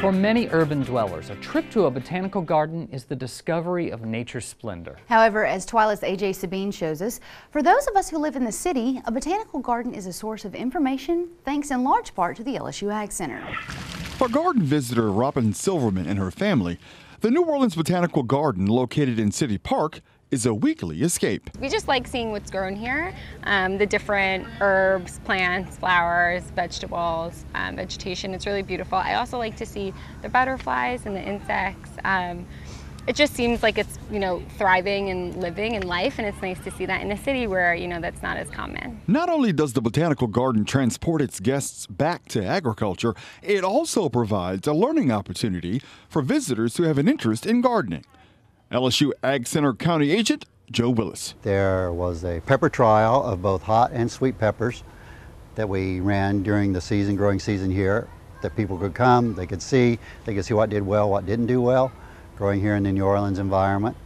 For many urban dwellers, a trip to a botanical garden is the discovery of nature's splendor. However, as TWILA's AJ Sabine shows us, for those of us who live in the city, a botanical garden is a source of information thanks in large part to the LSU Ag Center. For garden visitor Robin Silverman and her family, the New Orleans Botanical Garden, located in City Park, is a weekly escape. We just like seeing what's grown here, um, the different herbs, plants, flowers, vegetables, um, vegetation. It's really beautiful. I also like to see the butterflies and the insects. Um, it just seems like it's you know thriving and living in life and it's nice to see that in a city where you know that's not as common. Not only does the botanical garden transport its guests back to agriculture, it also provides a learning opportunity for visitors who have an interest in gardening. LSU Ag Center County Agent Joe Willis. There was a pepper trial of both hot and sweet peppers that we ran during the season, growing season here, that people could come, they could see, they could see what did well, what didn't do well, growing here in the New Orleans environment.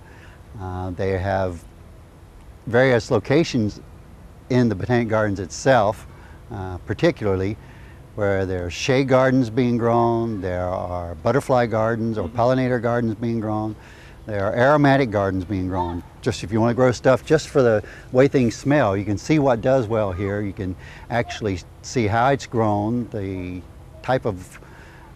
Uh, they have various locations in the Botanic Gardens itself, uh, particularly where there are shade gardens being grown, there are butterfly gardens or pollinator gardens being grown, there are aromatic gardens being grown. Just if you want to grow stuff just for the way things smell, you can see what does well here. You can actually see how it's grown, the type of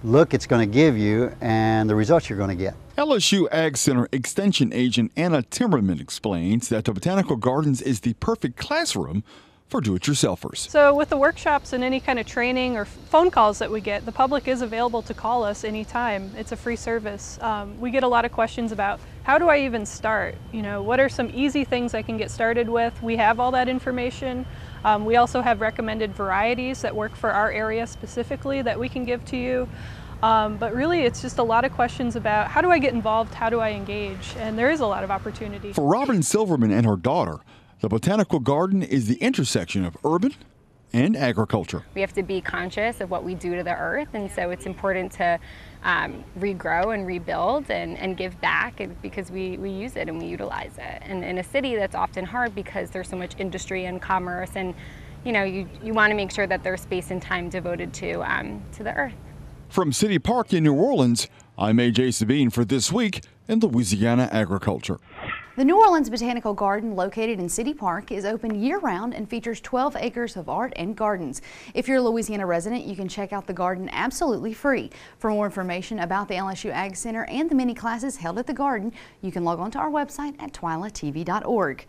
look it's going to give you, and the results you're going to get. LSU Ag Center Extension Agent Anna Timmerman explains that the Botanical Gardens is the perfect classroom for do-it-yourselfers. So with the workshops and any kind of training or phone calls that we get, the public is available to call us anytime. It's a free service. Um, we get a lot of questions about how do I even start? You know, what are some easy things I can get started with? We have all that information. Um, we also have recommended varieties that work for our area specifically that we can give to you. Um, but really, it's just a lot of questions about how do I get involved? How do I engage? And there is a lot of opportunity. For Robin Silverman and her daughter, the Botanical Garden is the intersection of urban and agriculture. We have to be conscious of what we do to the earth, and so it's important to um, regrow and rebuild and, and give back because we, we use it and we utilize it. And in a city, that's often hard because there's so much industry and commerce, and you know, you, you want to make sure that there's space and time devoted to, um, to the earth. From City Park in New Orleans, I'm AJ Sabine for This Week in Louisiana Agriculture. The New Orleans Botanical Garden, located in City Park, is open year-round and features 12 acres of art and gardens. If you're a Louisiana resident, you can check out the garden absolutely free. For more information about the LSU Ag Center and the many classes held at the garden, you can log on to our website at twilatv.org.